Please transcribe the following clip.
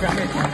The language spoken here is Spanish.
Nunca me